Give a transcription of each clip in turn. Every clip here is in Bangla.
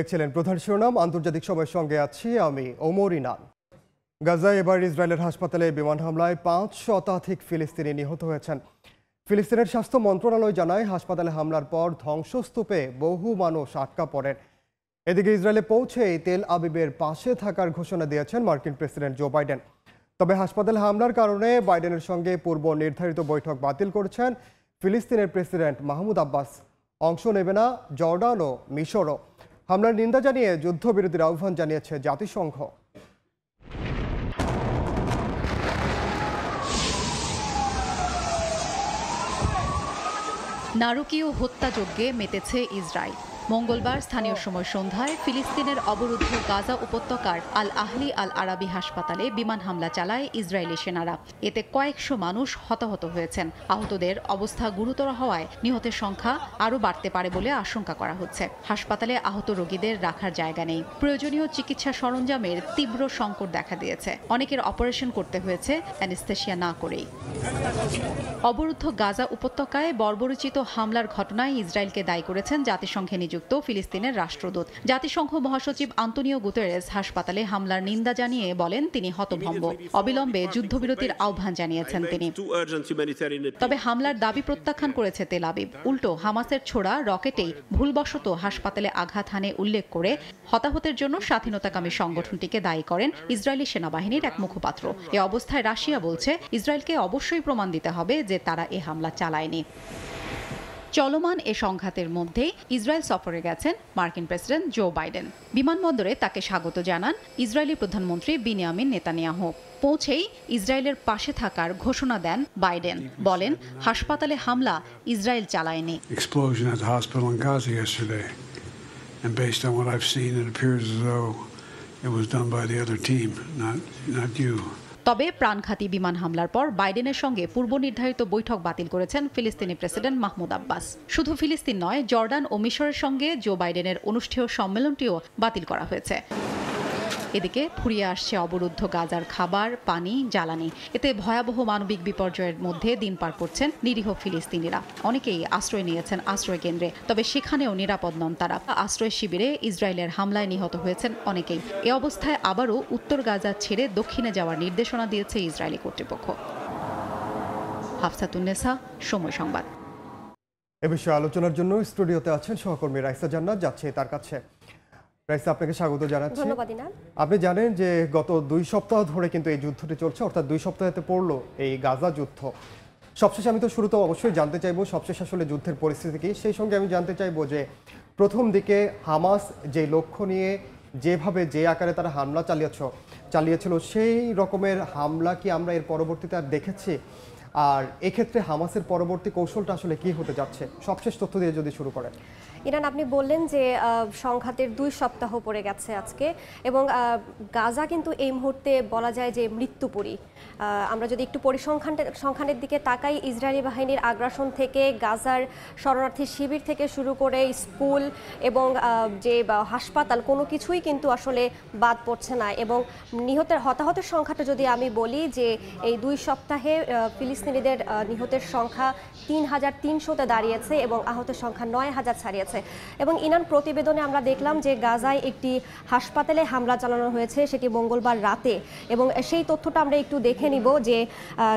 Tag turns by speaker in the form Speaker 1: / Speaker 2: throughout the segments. Speaker 1: দেখছিলেন প্রধান শিরোনাম আন্তর্জাতিক সময়ের সঙ্গে আছি আমি ওমর ইনান গাজায় এবার ইসরায়েলের হাসপাতালে বিমান হামলায় পাঁচ শতাধিক ফিলিস্তিনি নিহত হয়েছেন ফিলিস্তিনের স্বাস্থ্য মন্ত্রণালয় জানায় হাসপাতালে হামলার পর ধ্বংসস্তূপে বহু মানুষ আটকা পড়েন এদিকে ইসরায়েলে পৌঁছেই তেল আবিবের পাশে থাকার ঘোষণা দিয়েছেন মার্কিন প্রেসিডেন্ট জো বাইডেন তবে হাসপাতাল হামলার কারণে বাইডেনের সঙ্গে পূর্ব নির্ধারিত বৈঠক বাতিল করেছেন ফিলিস্তিনের প্রেসিডেন্ট মাহমুদ আব্বাস অংশ নেবে না জর্ডান ও মিশরও হামলার নিন্দা জানিয়ে যুদ্ধবিরোধীর আহ্বান জানিয়েছে জাতিসংঘ
Speaker 2: নারকীয় হত্যাযজ্ঞে মেতেছে ইসরায়েল মঙ্গলবার স্থানীয় সময় সন্ধ্যায় ফিলিস্তিনের অবরুদ্ধ গাজা উপত্যকার আল আহলি আল আরাবি হাসপাতালে বিমান হামলা চালায় ইসরায়েলি সেনারা এতে কয়েকশো মানুষ হতাহত হয়েছেন আহতদের অবস্থা গুরুতর হওয়ায় নিহতের সংখ্যা আরও বাড়তে পারে বলে আশঙ্কা করা হচ্ছে হাসপাতালে আহত রোগীদের রাখার জায়গা নেই প্রয়োজনীয় চিকিৎসা সরঞ্জামের তীব্র সংকট দেখা দিয়েছে অনেকের অপারেশন করতে হয়েছে অ্যানিস্থেশিয়া না করেই অবরুদ্ধ গাজা উপত্যকায় বর্বরচিত হামলার ঘটনায় ইসরায়েলকে দায়ী করেছেন জাতিসংঘে নিযুক্ত নিযুক্ত ফিলিস্তিনের রাষ্ট্রদূত জাতিসংঘ মহাসচিব আন্তনিও গুতেরেস হাসপাতালে হামলার নিন্দা জানিয়ে বলেন তিনি হতভম্ব অবিলম্বে যুদ্ধবিরতির আহ্বান জানিয়েছেন তিনি তবে হামলার দাবি প্রত্যাখ্যান করেছে তেল আবিব উল্টো হামাসের ছোড়া রকেটেই ভুলবশত হাসপাতালে আঘাত হানে উল্লেখ করে হতাহতের জন্য স্বাধীনতাকামী সংগঠনটিকে দায়ী করেন ইসরায়েলি সেনাবাহিনীর এক মুখপাত্র এ অবস্থায় রাশিয়া বলছে ইসরায়েলকে অবশ্যই প্রমাণ দিতে হবে যে তারা এ হামলা চালায়নি চলমান এ সংঘাতের মধ্যেই ইসরায়েল সফরে গেছেন মার্কিন প্রেসিডেন্ট জো বাইডেন বিমানবন্দরে তাকে স্বাগত জানান ইসরায়েলি প্রধানমন্ত্রী বিনিয়ামিন নেতানিয়াহু পৌঁছেই ইসরায়েলের পাশে থাকার ঘোষণা দেন বাইডেন বলেন হাসপাতালে হামলা ইসরায়েল চালায়নি
Speaker 3: it was done by the other team, not, not you.
Speaker 2: তবে প্রাণঘাতী বিমান হামলার পর বাইডেনের সঙ্গে পূর্ব নির্ধারিত বৈঠক বাতিল করেছেন ফিলিস্তিনি প্রেসিডেন্ট মাহমুদ আব্বাস শুধু ফিলিস্তিন নয় জর্ডান ও মিশরের সঙ্গে জো বাইডেনের অনুষ্ঠেয় সম্মেলনটিও বাতিল করা হয়েছে এদিকে ফুরিয়ে আসছে অবরুদ্ধ গাজার খাবার পানি জ্বালানি এতে ভয়াবহ মানবিক বিপর্যয়ের মধ্যে দিন পার করছেন নিরীহ ফিলিস্তিনিরা অনেকেই আশ্রয় নিয়েছেন আশ্রয় কেন্দ্রে তবে সেখানেও নিরাপদ নন তারা আশ্রয় শিবিরে ইসরায়েলের হামলায় নিহত হয়েছেন অনেকেই এ অবস্থায় আবারও উত্তর গাজা ছেড়ে দক্ষিণে যাওয়ার নির্দেশনা দিয়েছে ইসরায়েলি কর্তৃপক্ষ হাফসাতুন্নেসা সময় সংবাদ
Speaker 1: এ বিষয়ে আলোচনার জন্য স্টুডিওতে আছেন সহকর্মী রাইসা জান্নাত যাচ্ছে তার কাছে রাইসা আপনাকে স্বাগত জানাচ্ছি আপনি জানেন যে গত দুই সপ্তাহ ধরে কিন্তু এই যুদ্ধটি চলছে অর্থাৎ দুই সপ্তাহেতে পড়লো এই গাজা যুদ্ধ সবশেষে আমি তো শুরুতে অবশ্যই জানতে চাইবো সবশেষ আসলে যুদ্ধের পরিস্থিতি কি সেই সঙ্গে আমি জানতে চাইবো যে প্রথম দিকে হামাস যে লক্ষ্য নিয়ে যেভাবে যে আকারে তারা হামলা চালিয়েছ চালিয়েছিল সেই রকমের হামলা কি আমরা এর পরবর্তীতে আর দেখেছি আর এক্ষেত্রে হামাসের পরবর্তী কৌশলটা আসলে কি হতে যাচ্ছে সবশেষ তথ্য দিয়ে যদি শুরু করেন
Speaker 4: ইরান আপনি বললেন যে সংঘাতের দুই সপ্তাহ পড়ে গেছে আজকে এবং গাজা কিন্তু এই মুহূর্তে বলা যায় যে মৃত্যুপুরী আমরা যদি একটু পরিসংখ্যানটা সংখ্যানের দিকে তাকাই ইসরায়েলি বাহিনীর আগ্রাসন থেকে গাজার শরণার্থী শিবির থেকে শুরু করে স্কুল এবং যে হাসপাতাল কোনো কিছুই কিন্তু আসলে বাদ পড়ছে না এবং নিহতের হতাহতের সংখ্যাটা যদি আমি বলি যে এই দুই সপ্তাহে ফিলিস্তিনিদের নিহতের সংখ্যা তিন হাজার তিনশোতে দাঁড়িয়েছে এবং আহতের সংখ্যা নয় হাজার ছাড়িয়েছে হয়েছে এবং ইনান প্রতিবেদনে আমরা দেখলাম যে গাজায় একটি হাসপাতালে হামলা চালানো হয়েছে সেটি মঙ্গলবার রাতে এবং সেই তথ্যটা আমরা একটু দেখে নিব যে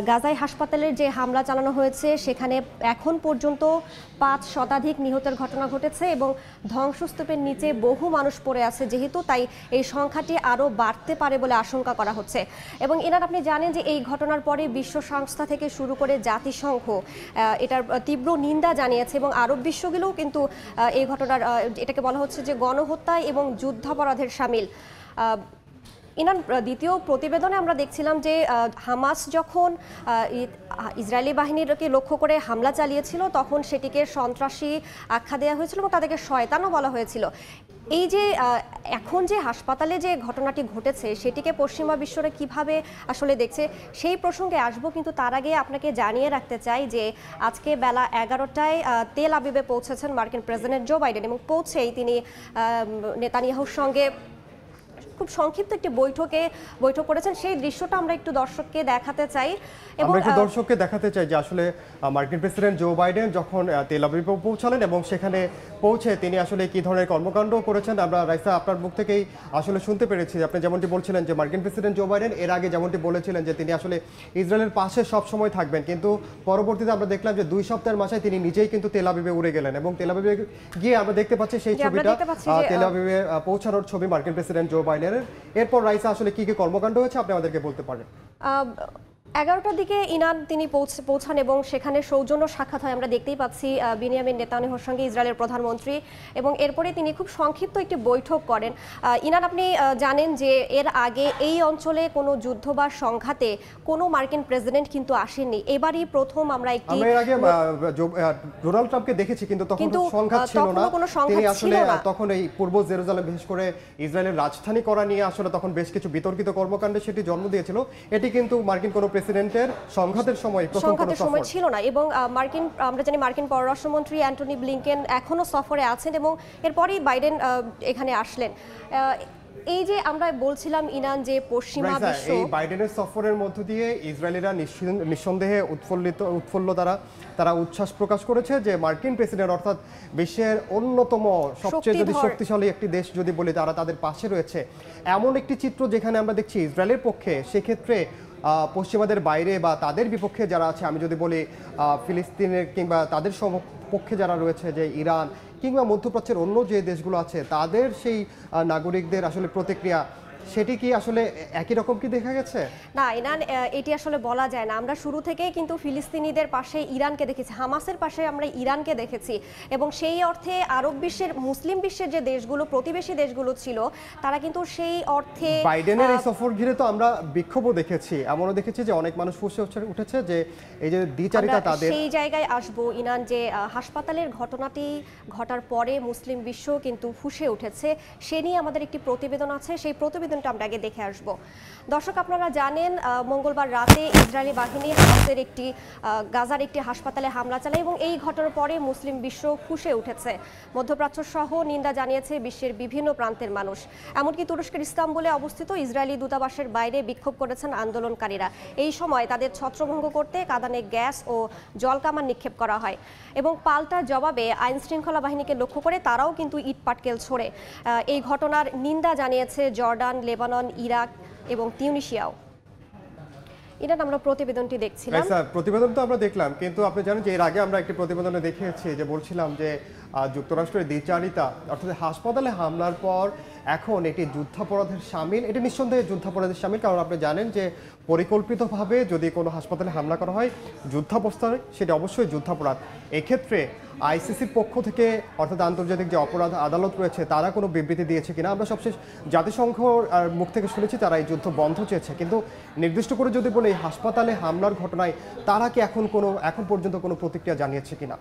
Speaker 4: গাজায় হাসপাতালের যে হামলা চালানো হয়েছে সেখানে এখন পর্যন্ত পাঁচ শতাধিক নিহতের ঘটনা ঘটেছে এবং ধ্বংসস্তূপের নিচে বহু মানুষ পড়ে আছে যেহেতু তাই এই সংখ্যাটি আরও বাড়তে পারে বলে আশঙ্কা করা হচ্ছে এবং এনার আপনি জানেন যে এই ঘটনার পরে বিশ্ব সংস্থা থেকে শুরু করে জাতিসংঘ এটার তীব্র নিন্দা জানিয়েছে এবং আরব বিশ্বগুলোও কিন্তু এই ঘটনার এটাকে বলা হচ্ছে যে গণহত্যা এবং যুদ্ধাপরাধের সামিল ইনান দ্বিতীয় প্রতিবেদনে আমরা দেখছিলাম যে হামাস যখন ইসরায়েলি বাহিনীরকে লক্ষ্য করে হামলা চালিয়েছিল তখন সেটিকে সন্ত্রাসী আখ্যা দেওয়া হয়েছিল এবং তাদেরকে শয়তানও বলা হয়েছিল এই যে এখন যে হাসপাতালে যে ঘটনাটি ঘটেছে সেটিকে পশ্চিমা বিশ্বরে কিভাবে আসলে দেখছে সেই প্রসঙ্গে আসব কিন্তু তার আগে আপনাকে জানিয়ে রাখতে চাই যে আজকে বেলা এগারোটায় তেল আবিবে পৌঁছেছেন মার্কিন প্রেসিডেন্ট জো বাইডেন এবং পৌঁছেই তিনি নেতানিয়াহুর সঙ্গে খুব সংক্ষিপ্ত একটি বৈঠকে বৈঠক করেছেন সেই দৃশ্যটা আমরা একটু দর্শককে দেখাতে চাই এবং একটু দর্শককে
Speaker 1: দেখাতে চাই যে আসলে মার্কিন প্রেসিডেন্ট জো বাইডেন যখন তেল আবিবে পৌঁছালেন এবং সেখানে পৌঁছে তিনি আসলে কি ধরনের কর্মকাণ্ড করেছেন আমরা রাইসা আপনার মুখ থেকেই আসলে শুনতে পেরেছি আপনি যেমনটি বলছিলেন যে মার্কিন প্রেসিডেন্ট জো বাইডেন এর আগে যেমনটি বলেছিলেন যে তিনি আসলে ইসরায়েলের পাশে সব সময় থাকবেন কিন্তু পরবর্তীতে আমরা দেখলাম যে দুই সপ্তাহের মাসায় তিনি নিজেই কিন্তু তেল আবিবে উড়ে গেলেন এবং তেল আবিবে গিয়ে আমরা দেখতে পাচ্ছি সেই ছবিটা তেল আবিবে পৌঁছানোর ছবি মার্কিন প্রেসিডেন্ট জো বাইডেন ফাইনালের এরপর রাইসা আসলে কি কি কর্মকাণ্ড হয়েছে আপনি আমাদেরকে বলতে পারেন
Speaker 4: এগারোটার দিকে ইনান তিনি পৌঁছান এবং সেখানে সৌজন্য সাক্ষাৎ হয় আমরা দেখতেই পাচ্ছি বিনিয়ামিন নেতানিহর সঙ্গে ইসরায়েলের প্রধানমন্ত্রী এবং এরপরে তিনি খুব সংক্ষিপ্ত একটি বৈঠক করেন ইনান আপনি জানেন যে এর আগে এই অঞ্চলে কোনো যুদ্ধ বা সংঘাতে কোনো মার্কিন প্রেসিডেন্ট কিন্তু আসেননি এবারই প্রথম আমরা একটি
Speaker 1: ডোনাল্ড ট্রাম্পকে দেখেছি কিন্তু তখন সংঘাত ছিল না তিনি আসলে তখন এই পূর্ব জেরুজালেম বিশেষ করে ইসরায়েলের রাজধানী করা নিয়ে আসলে তখন বেশ কিছু বিতর্কিত কর্মকাণ্ডে সেটি জন্ম দিয়েছিল এটি কিন্তু মার্কিন কোনো প্রেসিডেন্টের সংঘাতের সময় সংঘাতের সময় ছিল
Speaker 4: না এবং মার্কিন আমরা জানি মার্কিন পররাষ্ট্রমন্ত্রী অ্যান্টনি ব্লিংকেন এখনও সফরে আছেন এবং এরপরেই বাইডেন এখানে আসলেন এই যে আমরা বলছিলাম ইনান যে পশ্চিমা বিশ্ব এই
Speaker 1: বাইডেনের সফরের মধ্য দিয়ে ইসরায়েলিরা নিঃসন্দেহে উৎফুল্লিত উৎফুল্ল দ্বারা তারা উচ্ছ্বাস প্রকাশ করেছে যে মার্কিন প্রেসিডেন্ট অর্থাৎ বিশ্বের অন্যতম সবচেয়ে যদি শক্তিশালী একটি দেশ যদি বলি তারা তাদের পাশে রয়েছে এমন একটি চিত্র যেখানে আমরা দেখছি ইসরায়েলের পক্ষে সেক্ষেত্রে পশ্চিমাদের বাইরে বা তাদের বিপক্ষে যারা আছে আমি যদি বলি ফিলিস্তিনের কিংবা তাদের পক্ষে যারা রয়েছে যে ইরান কিংবা মধ্যপ্রাচ্যের অন্য যে দেশগুলো আছে তাদের সেই নাগরিকদের আসলে প্রতিক্রিয়া সেটি কি আসলে একই রকম কি দেখা গেছে
Speaker 4: না ইনান এটি আসলে বলা যায় না আমরা শুরু থেকেই কিন্তু ফিলিস্তিনিদের পাশে ইরানকে দেখেছি হামাসের পাশে আমরা ইরানকে দেখেছি এবং সেই অর্থে আরব বিশ্বের মুসলিম বিশ্বের যে দেশগুলো প্রতিবেশী দেশগুলো ছিল তারা কিন্তু সেই অর্থে বাইডেনের এই
Speaker 1: সফর ঘিরে তো আমরা বিক্ষোভও দেখেছি এমনও দেখেছি যে অনেক মানুষ ফুসে উঠেছে যে এই যে দ্বিচারিতা তাদের সেই
Speaker 4: জায়গায় আসব ইনান যে হাসপাতালের ঘটনাটি ঘটার পরে মুসলিম বিশ্ব কিন্তু ফুসে উঠেছে সে নিয়ে আমাদের একটি প্রতিবেদন আছে সেই প্রতিবেদন কিন্তু আমরা আগে দেখে আসব দর্শক আপনারা জানেন মঙ্গলবার রাতে ইসরায়েলি বাহিনী হামাসের একটি গাজার একটি হাসপাতালে হামলা চালায় এবং এই ঘটনার পরে মুসলিম বিশ্ব ফুসে উঠেছে মধ্যপ্রাচ্য সহ নিন্দা জানিয়েছে বিশ্বের বিভিন্ন প্রান্তের মানুষ এমনকি তুরস্কের ইস্তাম্বুলে অবস্থিত ইসরায়েলি দূতাবাসের বাইরে বিক্ষোভ করেছেন আন্দোলনকারীরা এই সময় তাদের ছত্রভঙ্গ করতে কাদানে গ্যাস ও জলকামান নিক্ষেপ করা হয় এবং পাল্টা জবাবে আইন শৃঙ্খলা বাহিনীকে লক্ষ্য করে তারাও কিন্তু ইট পাটকেল ছোড়ে এই ঘটনার নিন্দা জানিয়েছে জর্ডান লেবানন ইরাক এবং তিউনিশিয়াও ইরান আমরা প্রতিবেদনটি দেখছিলাম হ্যাঁ স্যার
Speaker 1: প্রতিবেদন তো আমরা দেখলাম কিন্তু আপনি জানেন যে এর আগে আমরা একটি প্রতিবেদনে দেখেছি যে বলছিলাম যে যুক্তরাষ্ট্রের দ্বিচারিতা অর্থাৎ হাসপাতালে হামলার পর এখন এটি যুদ্ধাপরাধের সামিল এটি নিঃসন্দেহে যুদ্ধাপরাধের সামিল কারণ আপনি জানেন যে পরিকল্পিতভাবে যদি কোনো হাসপাতালে হামলা করা হয় যুদ্ধাবস্থায় সেটি অবশ্যই যুদ্ধাপরাধ এক্ষেত্রে আইসিসির পক্ষ থেকে অর্থাৎ আন্তর্জাতিক যে অপরাধ আদালত রয়েছে তারা কোনো বিবৃতি দিয়েছে কিনা আমরা সবশেষ জাতিসংঘ মুখ থেকে শুনেছি তারা এই যুদ্ধ বন্ধ চেয়েছে কিন্তু নির্দিষ্ট করে যদি বলে হাসপাতালে হামলার ঘটনায় তারা কি এখন কোনো এখন পর্যন্ত কোনো প্রতিক্রিয়া জানিয়েছে কিনা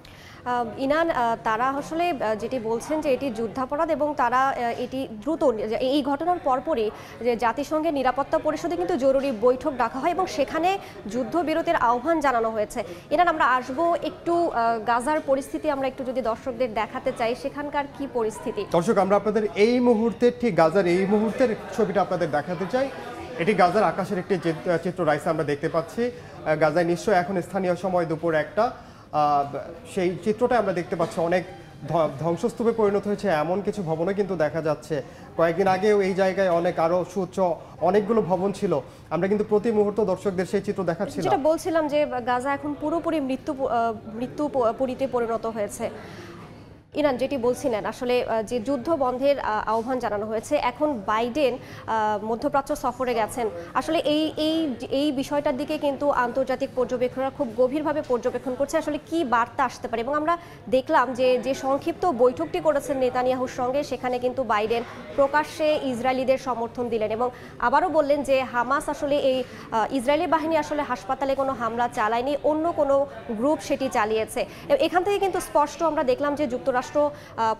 Speaker 4: ইনান তারা আসলে যেটি বলছেন যে এটি যুদ্ধাপরাধ এবং তারা এটি দ্রুত দ্রুত এই ঘটনার পরপরই যে জাতিসংঘের নিরাপত্তা পরিষদে কিন্তু জরুরি বৈঠক ডাকা হয় এবং সেখানে যুদ্ধবিরতির আহ্বান জানানো হয়েছে এরান আমরা আসব একটু গাজার পরিস্থিতি আমরা একটু যদি দর্শকদের দেখাতে চাই সেখানকার কি পরিস্থিতি দর্শক
Speaker 1: আমরা আপনাদের এই মুহূর্তে ঠিক গাজার এই মুহূর্তের ছবিটা আপনাদের দেখাতে চাই এটি গাজার আকাশের একটি চিত্র রাইসে আমরা দেখতে পাচ্ছি গাজায় নিশ্চয় এখন স্থানীয় সময় দুপুর একটা সেই চিত্রটা আমরা দেখতে পাচ্ছি অনেক ধ্বংসস্তূপে পরিণত হয়েছে এমন কিছু ভবনও কিন্তু দেখা যাচ্ছে কয়েকদিন আগেও এই জায়গায় অনেক আরো সুচ্ছ অনেকগুলো ভবন ছিল আমরা কিন্তু প্রতি মুহূর্ত দর্শকদের সেই চিত্র দেখাচ্ছি যেটা
Speaker 4: বলছিলাম যে গাজা এখন পুরোপুরি মৃত্যু মৃত্যু পরিতে পরিণত হয়েছে ইরান যেটি বলছিলেন আসলে যে যুদ্ধ বন্ধের আহ্বান জানানো হয়েছে এখন বাইডেন মধ্যপ্রাচ্য সফরে গেছেন আসলে এই এই এই বিষয়টার দিকে কিন্তু আন্তর্জাতিক পর্যবেক্ষকরা খুব গভীরভাবে পর্যবেক্ষণ করছে আসলে কি বার্তা আসতে পারে এবং আমরা দেখলাম যে যে সংক্ষিপ্ত বৈঠকটি করেছেন নেতানিয়াহুর সঙ্গে সেখানে কিন্তু বাইডেন প্রকাশ্যে ইসরায়েলিদের সমর্থন দিলেন এবং আবারও বললেন যে হামাস আসলে এই ইসরায়েলি বাহিনী আসলে হাসপাতালে কোনো হামলা চালায়নি অন্য কোনো গ্রুপ সেটি চালিয়েছে এখান থেকে কিন্তু স্পষ্ট আমরা দেখলাম যে যুক্তরাষ্ট্র যুক্তরাষ্ট্র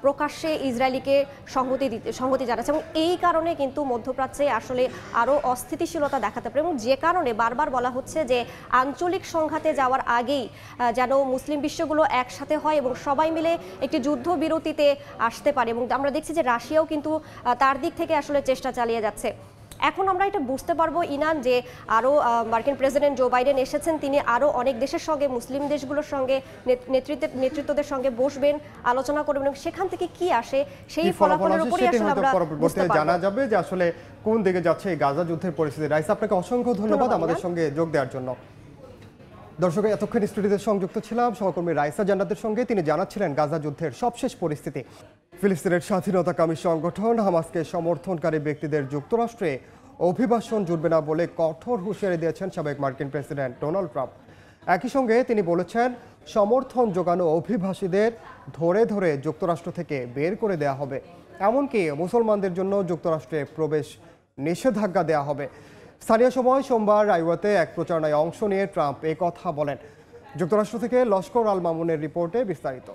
Speaker 4: প্রকাশ্যে ইসরায়েলিকে সংহতি দিতে সংহতি জানাচ্ছে এবং এই কারণে কিন্তু মধ্যপ্রাচ্যে আসলে আরও অস্থিতিশীলতা দেখাতে পারে এবং যে কারণে বারবার বলা হচ্ছে যে আঞ্চলিক সংঘাতে যাওয়ার আগেই যেন মুসলিম বিশ্বগুলো একসাথে হয় এবং সবাই মিলে একটি যুদ্ধ বিরতিতে আসতে পারে এবং আমরা দেখছি যে রাশিয়াও কিন্তু তার দিক থেকে আসলে চেষ্টা চালিয়ে যাচ্ছে এখন আমরা এটা বুঝতে পারবো ইনান যে আরও মার্কিন প্রেসিডেন্ট জো বাইডেন এসেছেন তিনি আরও অনেক দেশের সঙ্গে মুসলিম দেশগুলোর সঙ্গে নেতৃত্বের নেতৃত্বদের সঙ্গে বসবেন আলোচনা করবেন এবং সেখান থেকে কি আসে সেই ফলাফলের উপরই আসলে আমরা জানা
Speaker 1: যাবে যে আসলে কোন দিকে যাচ্ছে এই গাজা যুদ্ধের পরিস্থিতি রাইস আপনাকে অসংখ্য ধন্যবাদ আমাদের সঙ্গে যোগ দেওয়ার জন্য দর্শক এতক্ষণ স্টুডিওতে সংযুক্ত ছিলাম সহকর্মী রাইসা জান্নাতের সঙ্গে তিনি জানাচ্ছিলেন গাজা যুদ্ধের সবশেষ পরিস্থিতি ফিলিস্তিনের স্বাধীনতাকামী সংগঠন হামাসকে সমর্থনকারী ব্যক্তিদের যুক্তরাষ্ট্রে অভিবাসন জুটবে না বলে কঠোর হুঁশিয়ারি দিয়েছেন সাবেক মার্কিন প্রেসিডেন্ট ডোনাল্ড ট্রাম্প একই সঙ্গে তিনি বলেছেন সমর্থন জোগানো অভিবাসীদের ধরে ধরে যুক্তরাষ্ট্র থেকে বের করে দেয়া হবে এমনকি মুসলমানদের জন্য যুক্তরাষ্ট্রে প্রবেশ নিষেধাজ্ঞা দেয়া হবে স্থানীয় সময় সোমবার রাইওয়াতে এক প্রচারণায় অংশ নিয়ে ট্রাম্প কথা বলেন যুক্তরাষ্ট্র থেকে লস্কর আল মামুনের রিপোর্টে বিস্তারিত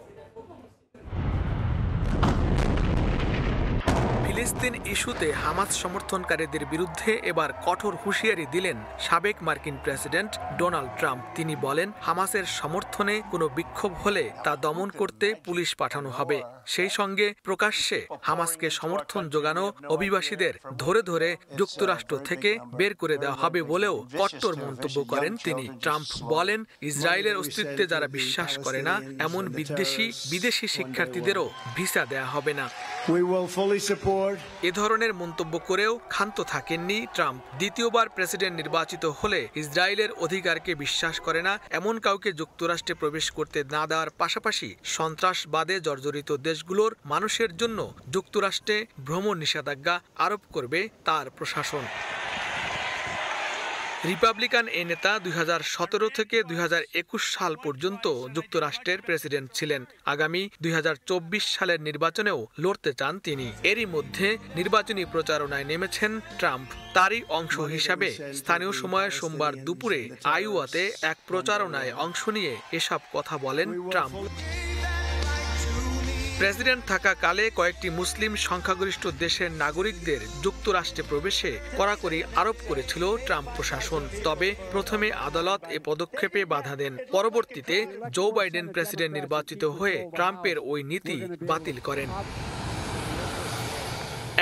Speaker 5: ফিলিস্তিন ইস্যুতে হামাস সমর্থনকারীদের বিরুদ্ধে এবার কঠোর হুঁশিয়ারি দিলেন সাবেক মার্কিন প্রেসিডেন্ট ডোনাল্ড ট্রাম্প তিনি বলেন হামাসের সমর্থনে কোনো বিক্ষোভ হলে তা দমন করতে পুলিশ পাঠানো হবে সেই সঙ্গে প্রকাশ্যে হামাসকে সমর্থন জোগানো অভিবাসীদের ধরে ধরে যুক্তরাষ্ট্র থেকে বের করে দেওয়া হবে বলেও কট্টর মন্তব্য করেন তিনি ট্রাম্প বলেন ইসরায়েলের অস্তিত্বে যারা বিশ্বাস করে না এমন বিদেশি বিদেশি শিক্ষার্থীদেরও ভিসা দেয়া হবে না
Speaker 6: We will fully support
Speaker 5: এ ধরনের মন্তব্য করেও ক্ষান্ত থাকেননি ট্রাম্প দ্বিতীয়বার প্রেসিডেন্ট নির্বাচিত হলে ইসরায়েলের অধিকারকে বিশ্বাস করে না এমন কাউকে যুক্তরাষ্ট্রে প্রবেশ করতে না দেওয়ার পাশাপাশি সন্ত্রাসবাদে জর্জরিত দেশগুলোর মানুষের জন্য যুক্তরাষ্ট্রে ভ্রমণ নিষেধাজ্ঞা আরোপ করবে তার প্রশাসন রিপাবলিকান এই নেতা দুই থেকে দুই সাল পর্যন্ত যুক্তরাষ্ট্রের প্রেসিডেন্ট ছিলেন আগামী দুই সালের নির্বাচনেও লড়তে চান তিনি এরই মধ্যে নির্বাচনী প্রচারণায় নেমেছেন ট্রাম্প তারই অংশ হিসাবে স্থানীয় সময়ে সোমবার দুপুরে আইওয়াতে এক প্রচারণায় অংশ নিয়ে এসব কথা বলেন ট্রাম্প প্রেসিডেন্ট থাকাকালে কয়েকটি মুসলিম সংখ্যাগরিষ্ঠ দেশের নাগরিকদের যুক্তরাষ্ট্রে প্রবেশে কড়াকড়ি আরোপ করেছিল ট্রাম্প প্রশাসন তবে প্রথমে আদালত এ পদক্ষেপে বাধা দেন পরবর্তীতে জো বাইডেন প্রেসিডেন্ট নির্বাচিত হয়ে ট্রাম্পের ওই নীতি বাতিল করেন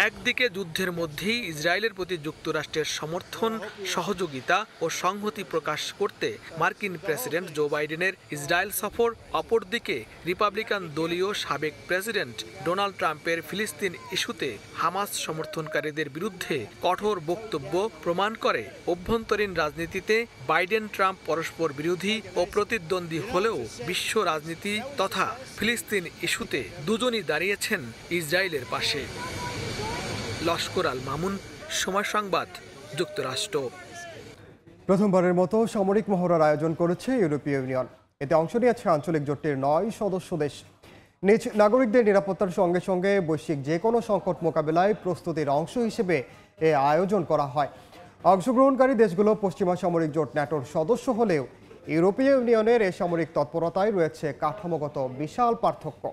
Speaker 5: একদিকে যুদ্ধের মধ্যেই ইসরায়েলের প্রতি যুক্তরাষ্ট্রের সমর্থন সহযোগিতা ও সংহতি প্রকাশ করতে মার্কিন প্রেসিডেন্ট জো বাইডেনের ইসরায়েল সফর অপরদিকে রিপাবলিকান দলীয় সাবেক প্রেসিডেন্ট ডোনাল্ড ট্রাম্পের ফিলিস্তিন ইস্যুতে হামাস সমর্থনকারীদের বিরুদ্ধে কঠোর বক্তব্য প্রমাণ করে অভ্যন্তরীণ রাজনীতিতে বাইডেন ট্রাম্প পরস্পর বিরোধী ও প্রতিদ্বন্দ্বী হলেও বিশ্ব রাজনীতি তথা ফিলিস্তিন ইস্যুতে দুজনই দাঁড়িয়েছেন ইসরায়েলের পাশে লস্কর আল মামুন সময় সংবাদ যুক্তরাষ্ট্র
Speaker 1: প্রথমবারের মতো সামরিক মহড়ার আয়োজন করেছে ইউরোপীয় ইউনিয়ন এতে অংশ নিয়েছে আঞ্চলিক জোটের নয় সদস্য দেশ নিজ নাগরিকদের নিরাপত্তার সঙ্গে সঙ্গে বৈশ্বিক যে কোনো সংকট মোকাবেলায় প্রস্তুতির অংশ হিসেবে এ আয়োজন করা হয় অংশগ্রহণকারী দেশগুলো পশ্চিমা সামরিক জোট ন্যাটোর সদস্য হলেও ইউরোপীয় ইউনিয়নের এ সামরিক তৎপরতায় রয়েছে কাঠামোগত বিশাল পার্থক্য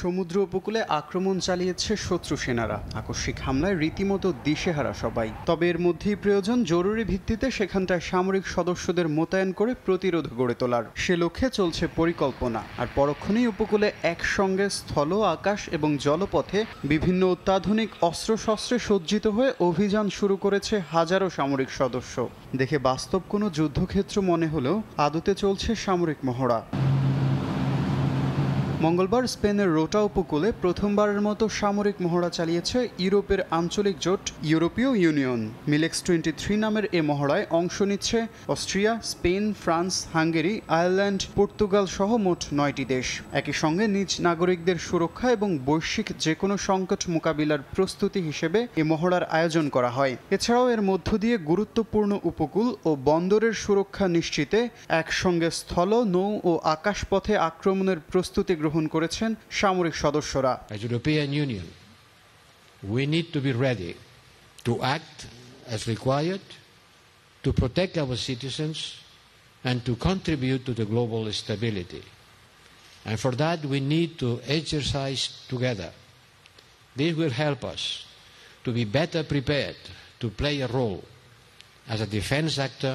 Speaker 3: সমুদ্র উপকূলে আক্রমণ চালিয়েছে শত্রু সেনারা আকস্মিক হামলায় রীতিমতো দিশেহারা সবাই তবে এর মধ্যেই প্রয়োজন জরুরি ভিত্তিতে সেখানটায় সামরিক সদস্যদের মোতায়েন করে প্রতিরোধ গড়ে তোলার সে লক্ষ্যে চলছে পরিকল্পনা আর পরক্ষণেই উপকূলে একসঙ্গে স্থল আকাশ এবং জলপথে বিভিন্ন অত্যাধুনিক অস্ত্রশস্ত্রে সজ্জিত হয়ে অভিযান শুরু করেছে হাজারো সামরিক সদস্য দেখে বাস্তব কোনো যুদ্ধক্ষেত্র মনে হলেও আদতে চলছে সামরিক মহড়া মঙ্গলবার স্পেনের রোটা উপকূলে প্রথমবারের মতো সামরিক মহড়া চালিয়েছে ইউরোপের আঞ্চলিক জোট ইউরোপীয় ইউনিয়ন মিলেক্স টোয়েন্টি থ্রি নামের এ মহড়ায় অংশ নিচ্ছে Austria Spain France Hungary Ireland Portugal সহ মোট নয়টি দেশ একই সঙ্গে নিজ নাগরিকদের সুরক্ষা এবং বৈশ্বিক যে কোনো সংকট মোকাবিলার প্রস্তুতি হিসেবে এ মহড়ার আয়োজন করা হয় এছাড়াও এর মধ্য দিয়ে গুরুত্বপূর্ণ উপকূল ও বন্দরের সুরক্ষা নিশ্চিতে একসঙ্গে স্থল নৌ ও আকাশপথে আক্রমণের প্রস্তুতি গ্রহণ করেছেন সামরিক সদস্যরা
Speaker 7: European Union we need to be ready to act as required to protect our citizens and to contribute to the global stability. And for that, we need to exercise together. This will help us to be better prepared to play a role as a defense actor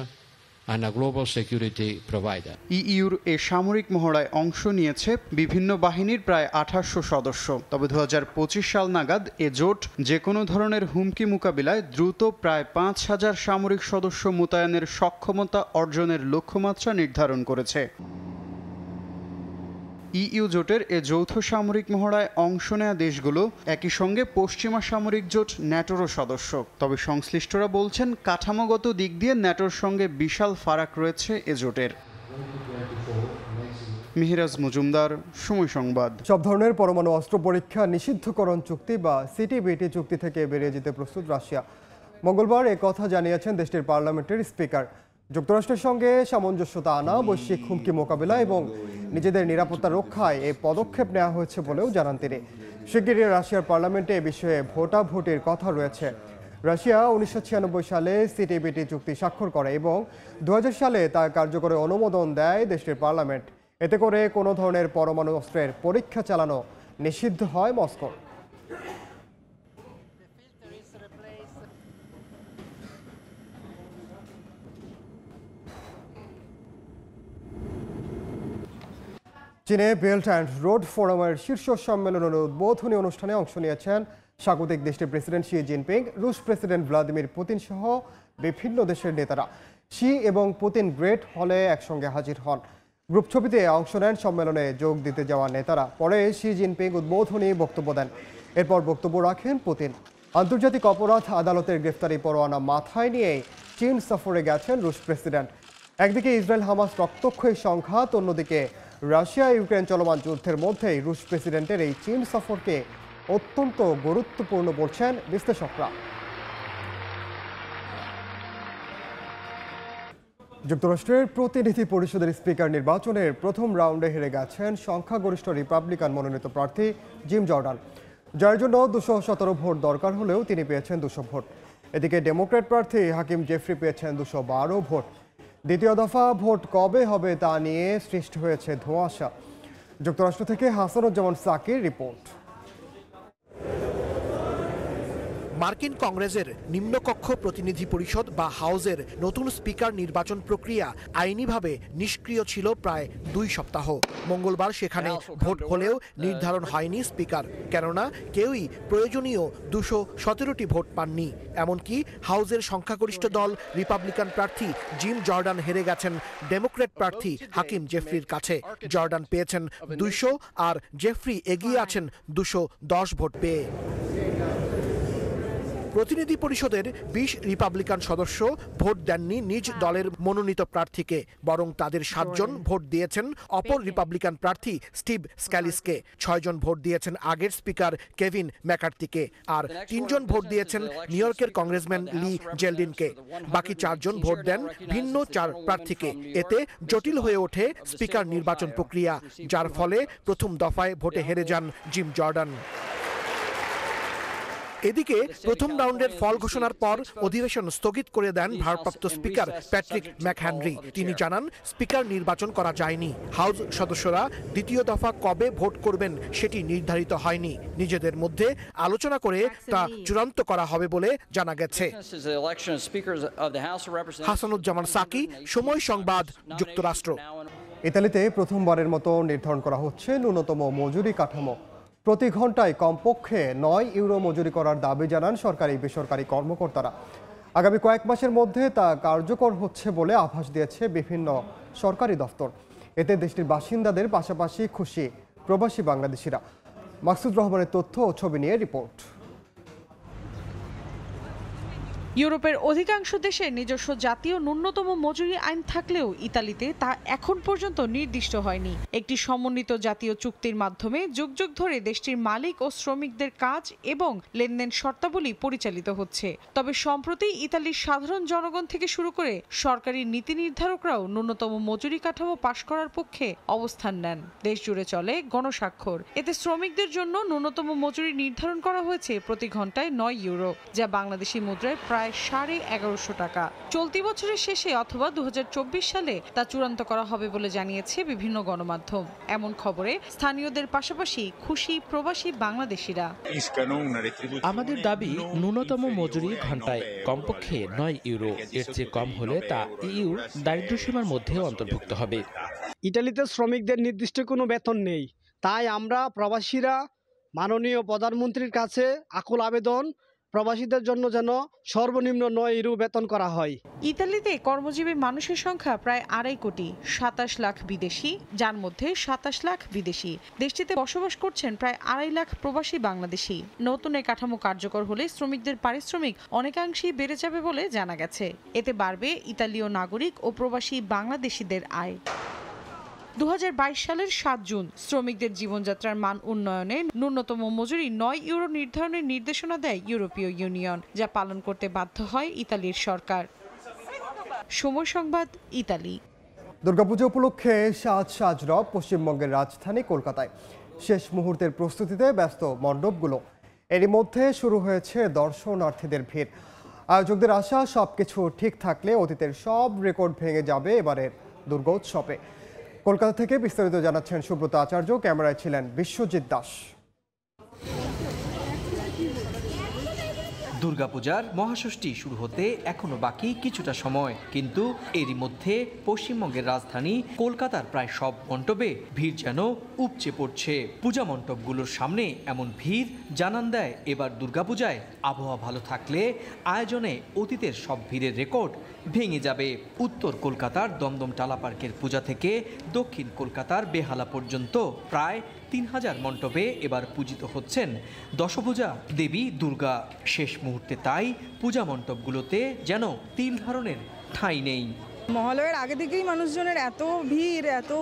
Speaker 7: and a global security provider.
Speaker 3: ইইউর e এই সামরিক মহড়ায় অংশ নিয়েছে বিভিন্ন বাহিনীর প্রায় আঠাশশো সদস্য তবে দু হাজার পঁচিশ সাল নাগাদ এ জোট যে কোনো ধরনের হুমকি মোকাবিলায় দ্রুত প্রায় পাঁচ হাজার সামরিক সদস্য মোতায়েনের সক্ষমতা অর্জনের লক্ষ্যমাত্রা নির্ধারণ করেছে ইইউ জোটের এ যৌথ সামরিক মহড়ায় অংশ নেয়া দেশগুলো একই সঙ্গে পশ্চিমা সামরিক জোট ন্যাটোরও সদস্য তবে সংশ্লিষ্টরা বলছেন কাঠামোগত দিক দিয়ে ন্যাটোর সঙ্গে বিশাল ফারাক রয়েছে এ জোটের মিহিরাজ মজুমদার সময় সংবাদ সব ধরনের পরমাণু অস্ত্র পরীক্ষা
Speaker 1: নিষিদ্ধকরণ চুক্তি বা সিটিবিটি চুক্তি থেকে বেরিয়ে যেতে প্রস্তুত রাশিয়া মঙ্গলবার কথা জানিয়েছেন দেশটির পার্লামেন্টের স্পিকার যুক্তরাষ্ট্রের সঙ্গে সামঞ্জস্যতা আনা বৈশ্বিক হুমকি মোকাবিলা এবং নিজেদের নিরাপত্তা রক্ষায় এই পদক্ষেপ নেওয়া হয়েছে বলেও জানান তিনি শিগগিরই রাশিয়ার পার্লামেন্টে এ বিষয়ে ভোটাভুটির কথা রয়েছে রাশিয়া উনিশশো সালে সিটিবিটি চুক্তি স্বাক্ষর করে এবং দু সালে তার কার্যকরী অনুমোদন দেয় দেশটির পার্লামেন্ট এতে করে কোনো ধরনের পরমাণু অস্ত্রের পরীক্ষা চালানো নিষিদ্ধ হয় মস্কো চীনে বেল্ট অ্যান্ড রোড ফোরামের শীর্ষ সম্মেলনের উদ্বোধনী অনুষ্ঠানে অংশ নিয়েছেন স্বাগতিক দেশটির প্রেসিডেন্ট শি জিনপিং রুশ প্রেসিডেন্ট ভ্লাদিমির পুতিন সহ বিভিন্ন দেশের নেতারা শি এবং পুতিন গ্রেট হলে একসঙ্গে হাজির হন গ্রুপ ছবিতে অংশ নেন সম্মেলনে যোগ দিতে যাওয়া নেতারা পরে শি জিনপিং উদ্বোধনী বক্তব্য দেন এরপর বক্তব্য রাখেন পুতিন আন্তর্জাতিক অপরাধ আদালতের গ্রেফতারি পরোয়ানা মাথায় নিয়ে চীন সফরে গেছেন রুশ প্রেসিডেন্ট একদিকে ইসরায়েল হামাস রক্তক্ষয়ী সংঘাত অন্যদিকে রাশিয়া ইউক্রেন চলমান যুদ্ধের মধ্যেই রুশ প্রেসিডেন্টের এই চীন সফরকে অত্যন্ত গুরুত্বপূর্ণ বলছেন বিশ্লেষকরা যুক্তরাষ্ট্রের প্রতিনিধি পরিষদের স্পিকার নির্বাচনের প্রথম রাউন্ডে হেরে গেছেন সংখ্যাগরিষ্ঠ রিপাবলিকান মনোনীত প্রার্থী জিম জর্ডান যার জন্য দুশো সতেরো ভোট দরকার হলেও তিনি পেয়েছেন দুশো ভোট এদিকে ডেমোক্র্যাট প্রার্থী হাকিম জেফরি পেয়েছেন দুশো বারো ভোট দ্বিতীয় দফা ভোট কবে হবে তা নিয়ে সৃষ্টি হয়েছে ধোঁয়াশা যুক্তরাষ্ট্র থেকে হাসানুজ্জামান সাকির রিপোর্ট
Speaker 7: মার্কিন কংগ্রেসের নিম্নকক্ষ প্রতিনিধি পরিষদ বা হাউজের নতুন স্পিকার নির্বাচন প্রক্রিয়া আইনিভাবে নিষ্ক্রিয় ছিল প্রায় দুই সপ্তাহ মঙ্গলবার সেখানে ভোট হলেও নির্ধারণ uh, হয়নি স্পিকার কেননা কেউই প্রয়োজনীয় দুশো সতেরোটি ভোট পাননি এমনকি হাউজের সংখ্যাগরিষ্ঠ দল রিপাবলিকান প্রার্থী জিম জর্ডান হেরে গেছেন ডেমোক্রেট প্রার্থী হাকিম জেফরির কাছে জর্ডান পেয়েছেন দুইশো আর জেফরি এগিয়ে আছেন দুশো দশ ভোট পেয়ে প্রতিনিধি পরিষদের বিশ রিপাবলিকান সদস্য ভোট দেননি নিজ দলের মনোনীত প্রার্থীকে বরং তাদের সাতজন ভোট দিয়েছেন অপর রিপাবলিকান প্রার্থী স্টিভ স্ক্যালিসকে ছয়জন ভোট দিয়েছেন আগের স্পিকার কেভিন ম্যাকার্তিকে আর তিনজন ভোট দিয়েছেন নিউ ইয়র্কের কংগ্রেসম্যান লি জেলডিনকে বাকি চারজন ভোট দেন ভিন্ন চার প্রার্থীকে এতে জটিল হয়ে ওঠে স্পিকার নির্বাচন প্রক্রিয়া যার ফলে প্রথম দফায় ভোটে হেরে যান জিম জর্ডান এদিকে প্রথম রাউন্ডের ফল ঘোষণার পর অধিবেশন স্থগিত করে দেন ভারপ্রাপ্ত স্পিকার প্যাট্রিক ম্যাকহ্যানরি তিনি জানান স্পিকার নির্বাচন করা যায়নি হাউস সদস্যরা দ্বিতীয় দফা কবে ভোট করবেন সেটি নির্ধারিত হয়নি নিজেদের মধ্যে আলোচনা করে তা চূড়ান্ত করা হবে বলে জানা গেছে হাসানুজ্জামান সাকি সময় সংবাদ যুক্তরাষ্ট্র
Speaker 1: ইতালিতে প্রথমবারের মতো নির্ধারণ করা হচ্ছে ন্যূনতম মজুরি কাঠামো প্রতি ঘন্টায় কমপক্ষে নয় ইউরো মজুরি করার দাবি জানান সরকারি বেসরকারি কর্মকর্তারা আগামী কয়েক মাসের মধ্যে তা কার্যকর হচ্ছে বলে আভাস দিয়েছে বিভিন্ন সরকারি দফতর এতে দেশটির বাসিন্দাদের পাশাপাশি খুশি প্রবাসী বাংলাদেশিরা মাকসুদ রহমানের তথ্য ও ছবি নিয়ে রিপোর্ট
Speaker 6: ইউরোপের অধিকাংশ দেশে নিজস্ব জাতীয় ন্যূনতম মজুরি আইন থাকলেও ইতালিতে তা এখন পর্যন্ত নির্দিষ্ট হয়নি একটি সমন্বিত জাতীয় চুক্তির মাধ্যমে যুগ যুগ ধরে দেশটির মালিক ও শ্রমিকদের কাজ এবং লেনদেন শর্তাবলী পরিচালিত হচ্ছে তবে সম্প্রতি ইতালির সাধারণ জনগণ থেকে শুরু করে সরকারি নীতি নির্ধারকরাও ন্যূনতম মজুরি কাঠামো পাশ করার পক্ষে অবস্থান নেন দেশ জুড়ে চলে গণস্বাক্ষর এতে শ্রমিকদের জন্য ন্যূনতম মজুরি নির্ধারণ করা হয়েছে প্রতি ঘন্টায় নয় ইউরো যা বাংলাদেশি মুদ্রায় প্রায় প্রায় সাড়ে এগারোশো টাকা চলতি বছরের শেষে অথবা দু সালে তা চূড়ান্ত করা হবে বলে জানিয়েছে বিভিন্ন গণমাধ্যম এমন খবরে স্থানীয়দের পাশাপাশি খুশি প্রবাসী বাংলাদেশিরা
Speaker 5: আমাদের দাবি ন্যূনতম মজুরি ঘন্টায় কমপক্ষে নয় ইউরো এর চেয়ে কম হলে তা ইউর দারিদ্র্যসীমার মধ্যে অন্তর্ভুক্ত হবে
Speaker 8: ইটালিতে শ্রমিকদের নির্দিষ্ট কোনো বেতন নেই তাই আমরা প্রবাসীরা মাননীয় প্রধানমন্ত্রীর কাছে আকুল আবেদন প্রবাসীদের জন্য যেন সর্বনিম্ন নয় ইউরো বেতন করা হয়
Speaker 6: ইতালিতে কর্মজীবী মানুষের সংখ্যা প্রায় আড়াই কোটি সাতাশ লাখ বিদেশি যার মধ্যে সাতাশ লাখ বিদেশি দেশটিতে বসবাস করছেন প্রায় আড়াই লাখ প্রবাসী বাংলাদেশি নতুন এ কাঠামো কার্যকর হলে শ্রমিকদের পারিশ্রমিক অনেকাংশেই বেড়ে যাবে বলে জানা গেছে এতে বাড়বে ইতালীয় নাগরিক ও প্রবাসী বাংলাদেশিদের আয় দু সালের সাত জুন শ্রমিকদের জীবনযাত্রার মান উন্নয়নে ন্যূনতম মজুরি নয় ইউরো নির্ধারণের নির্দেশনা দেয় ইউরোপীয় ইউনিয়ন যা পালন করতে বাধ্য হয় ইতালির সরকার সময় সংবাদ ইতালি দুর্গাপুজো উপলক্ষে
Speaker 1: সাজ সাজরব পশ্চিমবঙ্গের রাজধানী কলকাতায় শেষ মুহূর্তের প্রস্তুতিতে ব্যস্ত মণ্ডপগুলো এরই মধ্যে শুরু হয়েছে দর্শনার্থীদের ভিড় আয়োজকদের আশা সব কিছু ঠিক থাকলে অতীতের সব রেকর্ড ভেঙে যাবে এবারের দুর্গোৎসবে কলকাতা থেকে বিস্তারিত জানাচ্ছেন সুব্রত আচার্য ক্যামেরায় ছিলেন বিশ্বজিৎ দাস
Speaker 8: দুর্গাপূজার মহাষষ্ঠী শুরু হতে এখনো বাকি কিছুটা সময় কিন্তু এরই মধ্যে পশ্চিমবঙ্গের রাজধানী কলকাতার প্রায় সব মণ্ডপে ভিড় যেন উপচে পড়ছে পূজা মণ্ডপগুলোর সামনে এমন ভিড় জানান দেয় এবার দুর্গাপূজায় আবহাওয়া ভালো থাকলে আয়োজনে অতীতের সব ভিড়ের রেকর্ড ভেঙে যাবে উত্তর কলকাতার দমদম টালা পার্কের পূজা থেকে দক্ষিণ কলকাতার বেহালা পর্যন্ত প্রায় তিন হাজার মণ্ডপে এবার পূজিত হচ্ছেন দশভুজা দেবী দুর্গা শেষ মুহূর্তে তাই পূজা মণ্ডপগুলোতে যেন তিল ধরনের ঠাঁই নেই
Speaker 6: মহালয়ের আগে থেকেই মানুষজনের এত ভিড় এত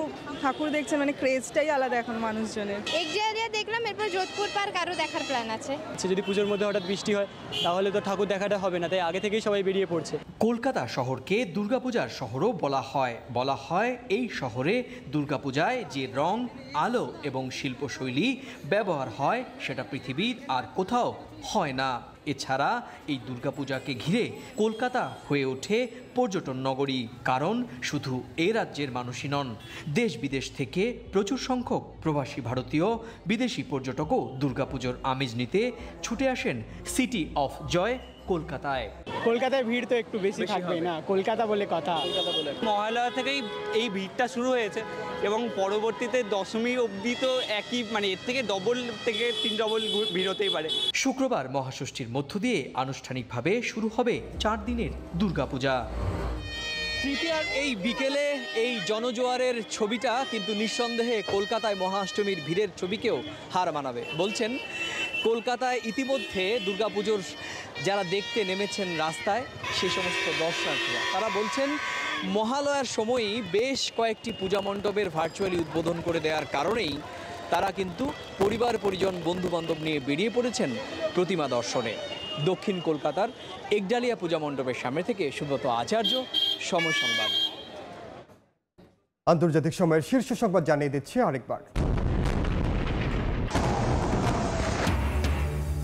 Speaker 6: ঠাকুর দেখছে মানে ক্রেজটাই আলাদা এখন মানুষজনের
Speaker 2: জায়গায় দেখলাম এরপর যোধপুর পার্ক আরও
Speaker 8: দেখার প্ল্যান আছে আচ্ছা, যদি পুজোর মধ্যে হঠাৎ বৃষ্টি হয় তাহলে তো ঠাকুর দেখাটা হবে না তাই আগে থেকেই সবাই বেরিয়ে পড়ছে কলকাতা শহরকে দুর্গাপূজার শহরও বলা হয় বলা হয় এই শহরে দুর্গাপূজায় যে রং আলো এবং শিল্পশৈলী ব্যবহার হয় সেটা পৃথিবীর আর কোথাও হয় না এছাড়া এই দুর্গাপূজাকে ঘিরে কলকাতা হয়ে ওঠে পর্যটন নগরী কারণ শুধু এ রাজ্যের মানুষই নন দেশ বিদেশ থেকে প্রচুর সংখ্যক প্রবাসী ভারতীয় বিদেশি পর্যটকও দুর্গাপুজোর আমেজ নিতে ছুটে আসেন সিটি অফ জয় কলকাতায় কলকাতায় ভিড় তো
Speaker 1: একটু বেশি থাকবে না কলকাতা বলে কথা
Speaker 8: মহালয়া থেকেই এই ভিড়টা শুরু হয়েছে এবং পরবর্তীতে দশমী অবধি তো একই মানে এর থেকে ডবল থেকে তিন ডবল ভিড় হতেই পারে শুক্রবার মহাষষ্ঠীর মধ্য দিয়ে আনুষ্ঠানিকভাবে শুরু হবে চার দিনের দুর্গাপূজা তৃতীয়ার এই বিকেলে এই জনজোয়ারের ছবিটা কিন্তু নিঃসন্দেহে কলকাতায় মহাষ্টমীর ভিড়ের ছবিকেও হার মানাবে বলছেন কলকাতায় ইতিমধ্যে দুর্গাপুজোর যারা দেখতে নেমেছেন রাস্তায় সে সমস্ত দর্শনার্থীরা তারা বলছেন মহালয়ার সময়ই বেশ কয়েকটি পূজা মণ্ডপের ভার্চুয়ালি উদ্বোধন করে দেওয়ার কারণেই তারা কিন্তু পরিবার পরিজন বন্ধুবান্ধব নিয়ে বেরিয়ে পড়েছেন প্রতিমা দর্শনে দক্ষিণ কলকাতার একডালিয়া পূজা মণ্ডপের সামনে থেকে সুব্রত আচার্য সময় সংবাদ
Speaker 1: আন্তর্জাতিক সময়ের শীর্ষ সংবাদ জানিয়ে দিচ্ছে আরেকবার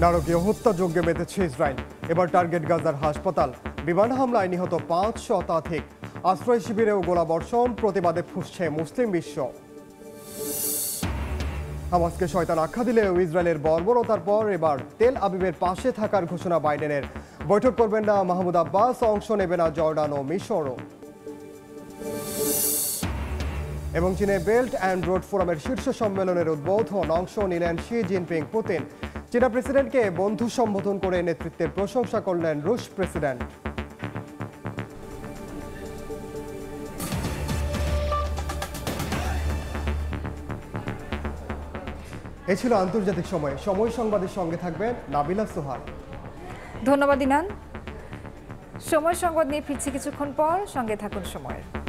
Speaker 1: নারকীয় যজ্ঞে মেতেছে ইসরায়েল এবার টার্গেট গাজার হাসপাতাল বিমান হামলায় নিহত পাঁচ শতাধিক আশ্রয় শিবিরেও গোলা বর্ষণ প্রতিবাদে ফুসছে মুসলিম বিশ্ব হামাজকে শয়তান আখ্যা দিলেও ইসরায়েলের বর্বরতার পর এবার তেল আবিবের পাশে থাকার ঘোষণা বাইডেনের বৈঠক করবেন না মাহমুদ আব্বাস অংশ নেবে না জর্ডান ও মিশরও এবং চীনে বেল্ট অ্যান্ড রোড ফোরামের শীর্ষ সম্মেলনের উদ্বোধন অংশ নিলেন শি জিনপিং পুতিন চীনা প্রেসিডেন্টকে বন্ধু সম্বোধন করে নেতৃত্বের প্রশংসা করলেন রুশ প্রেসিডেন্ট এ ছিল আন্তর্জাতিক সময় সময় সংবাদের সঙ্গে থাকবেন নাবিলা সোহাল
Speaker 4: ধন্যবাদ ইনান সময় সংবাদ নিয়ে ফিরছি কিছুক্ষণ পর সঙ্গে থাকুন সময়